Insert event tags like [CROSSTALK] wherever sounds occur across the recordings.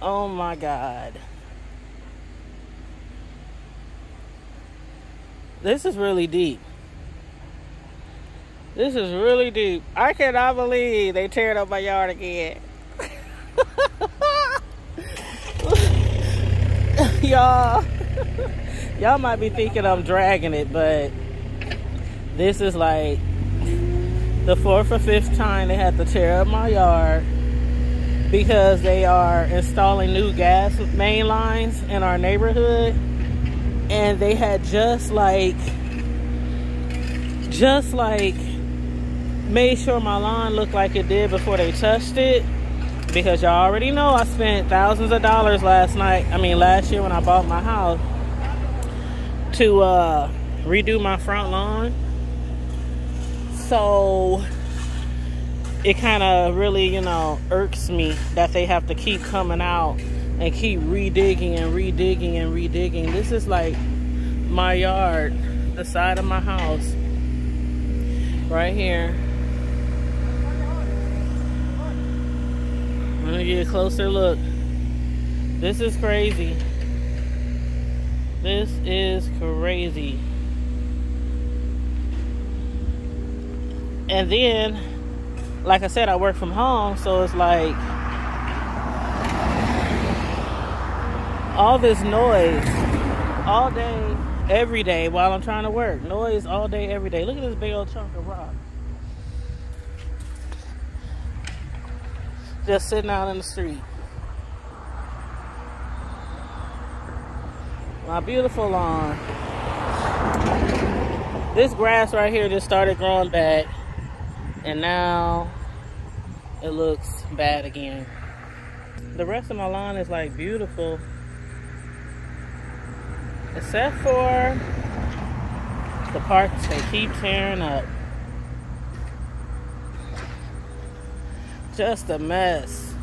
Oh my God. This is really deep. This is really deep. I cannot believe they teared up my yard again. [LAUGHS] y'all, y'all might be thinking I'm dragging it, but this is like the fourth or fifth time they had to tear up my yard because they are installing new gas main lines in our neighborhood. And they had just like just like made sure my lawn looked like it did before they touched it. Because y'all already know I spent thousands of dollars last night I mean last year when I bought my house to uh, redo my front lawn. So it kind of really, you know, irks me that they have to keep coming out and keep redigging and redigging and redigging. This is like my yard, the side of my house, right here. I'm gonna get a closer look. This is crazy. This is crazy. And then like I said, I work from home, so it's like all this noise all day, every day while I'm trying to work. Noise all day, every day. Look at this big old chunk of rock. Just sitting out in the street. My beautiful lawn. This grass right here just started growing back and now it looks bad again. The rest of my lawn is like beautiful except for the parts they keep tearing up. Just a mess.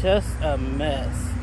Just a mess.